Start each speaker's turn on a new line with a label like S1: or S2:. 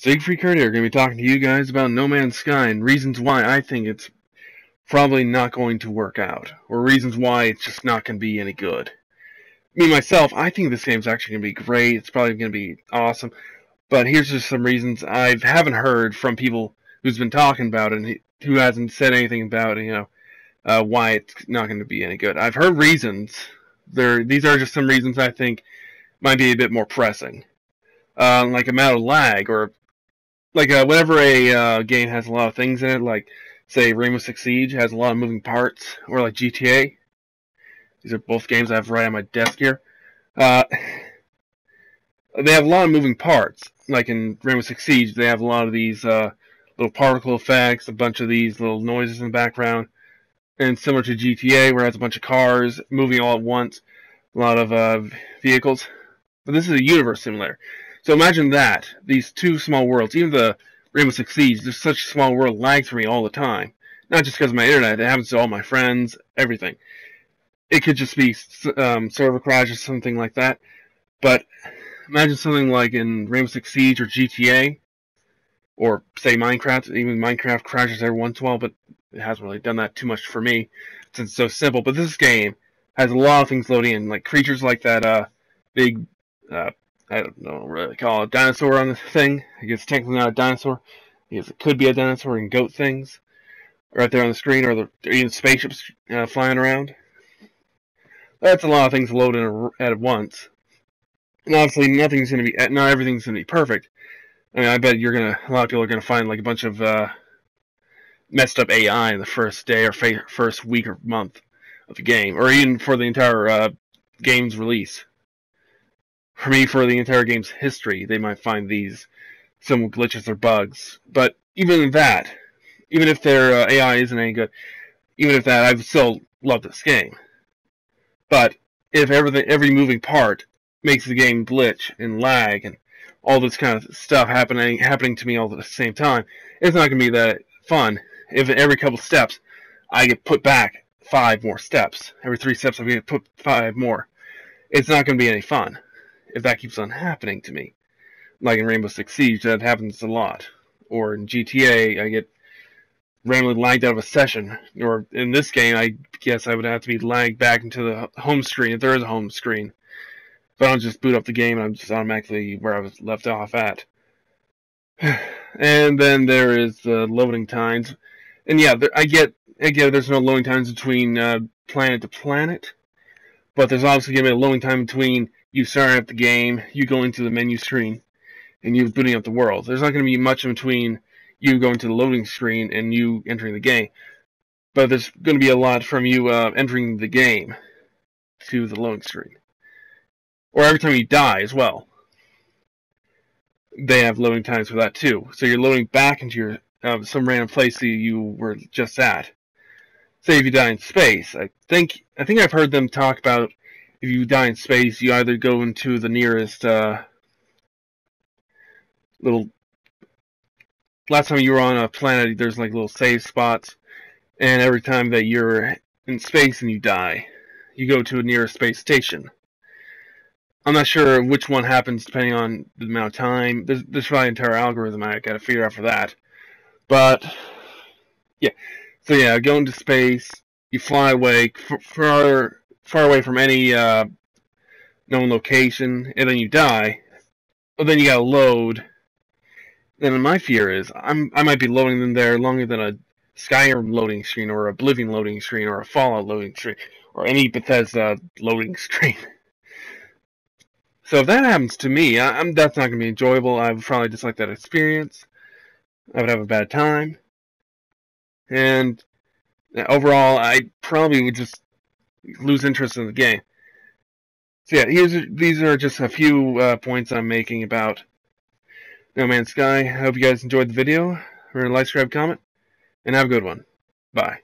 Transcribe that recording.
S1: Siegfried Kurt here, going to be talking to you guys about No Man's Sky and reasons why I think it's probably not going to work out, or reasons why it's just not going to be any good. Me, myself, I think this game's actually going to be great, it's probably going to be awesome, but here's just some reasons I haven't heard from people who's been talking about it and who hasn't said anything about, you know, uh, why it's not going to be any good. I've heard reasons. There, These are just some reasons I think might be a bit more pressing. Uh, like amount of lag or like uh, whenever a uh, game has a lot of things in it, like say Rainbow Six Siege has a lot of moving parts, or like GTA. These are both games I have right on my desk here. Uh, they have a lot of moving parts. Like in Rainbow Six Siege, they have a lot of these uh, little particle effects, a bunch of these little noises in the background, and similar to GTA, where it has a bunch of cars moving all at once, a lot of uh, vehicles. But this is a universe simulator. So imagine that, these two small worlds, even the Rainbow Six Siege, there's such a small world lags for me all the time. Not just because of my internet, it happens to all my friends, everything. It could just be um, server crash or something like that. But imagine something like in Rainbow Six Siege or GTA, or say Minecraft. Even Minecraft crashes every once in a while, but it hasn't really done that too much for me since it's so simple. But this game has a lot of things loading in, like creatures like that uh, big uh, I don't know really call it a dinosaur on the thing. I guess technically not a dinosaur. I guess it could be a dinosaur and goat things right there on the screen, or the even spaceships uh, flying around. That's a lot of things loading at once. And obviously, nothing's going to be, not everything's going to be perfect. I mean, I bet you're going to, a lot of people are going to find like a bunch of uh, messed up AI in the first day or first week or month of the game, or even for the entire uh, game's release for me, for the entire game's history, they might find these some glitches or bugs. But even that, even if their uh, AI isn't any good, even if that, I still love this game. But if everything, every moving part makes the game glitch and lag and all this kind of stuff happening happening to me all at the same time, it's not going to be that fun. If every couple steps I get put back five more steps, every three steps I get put five more, it's not going to be any fun if that keeps on happening to me. Like in Rainbow Six Siege, that happens a lot. Or in GTA, I get randomly lagged out of a session. Or in this game, I guess I would have to be lagged back into the home screen if there is a home screen. If I don't just boot up the game, I'm just automatically where I was left off at. and then there is the loading times. And yeah, there, I get, again, there's no loading times between uh, planet to planet. But there's obviously going to be a loading time between you starting up the game, you going to the menu screen, and you booting up the world. There's not going to be much in between you going to the loading screen and you entering the game. But there's going to be a lot from you uh, entering the game to the loading screen. Or every time you die as well. They have loading times for that too. So you're loading back into your uh, some random place that you were just at. Say if you die in space, I think I think I've heard them talk about if you die in space, you either go into the nearest uh, little. Last time you were on a planet, there's like little save spots, and every time that you're in space and you die, you go to a nearest space station. I'm not sure which one happens depending on the amount of time. There's, there's probably an entire algorithm I gotta figure out for that. But, yeah. So yeah, go into space, you fly away, far, far away from any uh, known location, and then you die. But then you gotta load. Then my fear is I'm I might be loading them there longer than a Skyrim loading screen or a Oblivion loading screen or a Fallout loading screen or any Bethesda loading screen. So if that happens to me, I, am that's not gonna be enjoyable. I would probably dislike that experience. I would have a bad time, and overall, I probably would just lose interest in the game. So yeah, here's these are just a few uh, points I'm making about No Man's Sky. I hope you guys enjoyed the video. Remember to like, subscribe, comment, and have a good one. Bye.